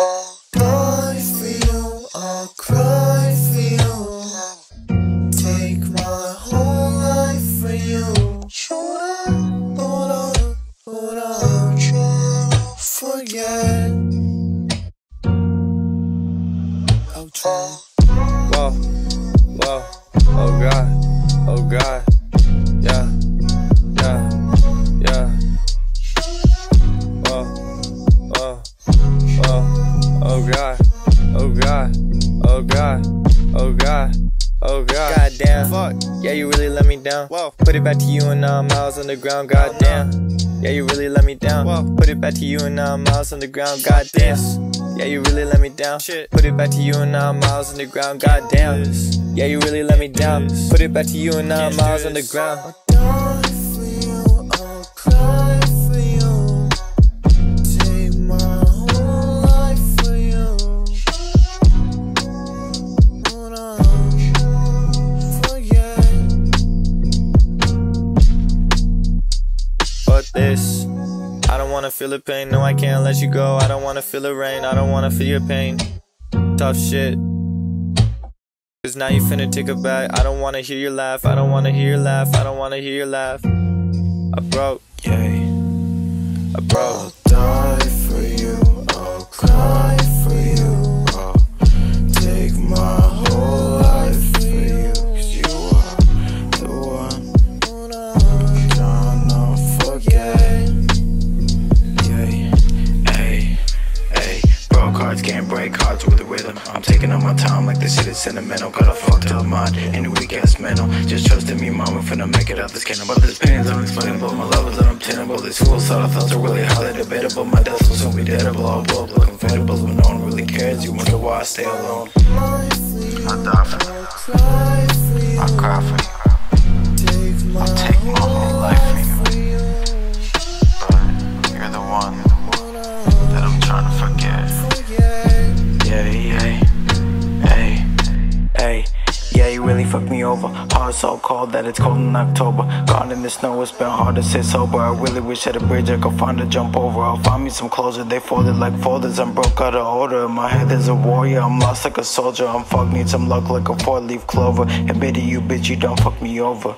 I'll die for you, I'll cry for you. Take my whole life for you. I, would I, I try to forget? Whoa, whoa, oh God, oh God, oh God, oh God, oh God, oh God. Oh God, goddamn, fuck, yeah, you really let me down. Whoa, put it back to you and now I'm miles underground. Goddamn, yeah, you really let me down. Whoa, put it back to you and now I'm miles underground. Goddamn. Yeah, you really let me down. Shit. Put it back to you and now I'm miles underground. Goddamn. Yeah, you really let me down. Put it back to you and now I'm miles underground. I'll die this. I don't wanna feel the pain, no I can't let you go. I don't wanna feel the rain, I don't wanna feel your pain. Tough shit. Cause now you finna take it back. I don't wanna hear your laugh, I don't wanna hear your laugh I don't wanna hear your laugh. I broke, yeah. I broke. I'll die for you, I'll cry break hearts with rhythm. I'm taking on my time like this shit is sentimental. Got a fucked up mind and a weak ass mental. Just trust in me, mama, finna make it out this cannon. But this pain's unexplainable. My love is unobtainable. These fools thought I felt are really highly debatable. My death will soon be deadable. I'll blow up looking fadable. But no one really cares. You wonder why I stay alone. I die for really fucked me over. Heart so cold that it's cold in October. Gone in the snow, it's been hard to sit sober. I really wish at a bridge I could find a jump over. I'll find me some closure, they folded like folders. I'm broke out of order. My head, there's a warrior. I'm lost like a soldier. I'm fucked, need some luck like a four leaf clover. And Admitted you, bitch, you don't fuck me over.